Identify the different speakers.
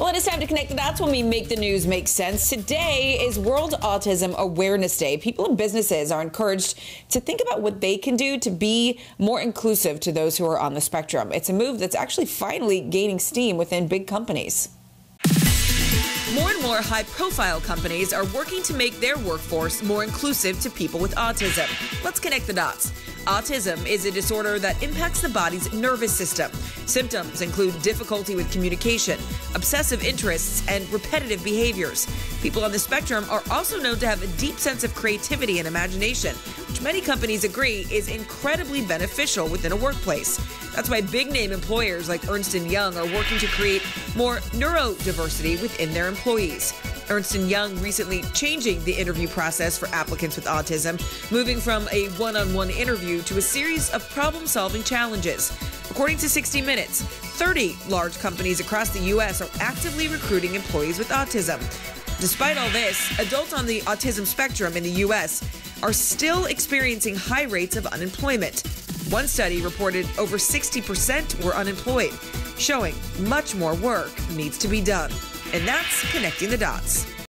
Speaker 1: Well, it is time to connect the dots when we make the news make sense. Today is World Autism Awareness Day. People and businesses are encouraged to think about what they can do to be more inclusive to those who are on the spectrum. It's a move that's actually finally gaining steam within big companies.
Speaker 2: More and more high profile companies are working to make their workforce more inclusive to people with autism. Let's connect the dots. Autism is a disorder that impacts the body's nervous system. Symptoms include difficulty with communication, obsessive interests, and repetitive behaviors. People on the spectrum are also known to have a deep sense of creativity and imagination, which many companies agree is incredibly beneficial within a workplace. That's why big name employers like Ernst & Young are working to create more neurodiversity within their employees. Ernst & Young recently changing the interview process for applicants with autism, moving from a one-on-one interview to a series of problem-solving challenges. According to 60 Minutes, 30 large companies across the U.S. are actively recruiting employees with autism. Despite all this, adults on the autism spectrum in the U.S. are still experiencing high rates of unemployment. One study reported over 60% were unemployed, showing much more work needs to be done. And that's connecting the dots.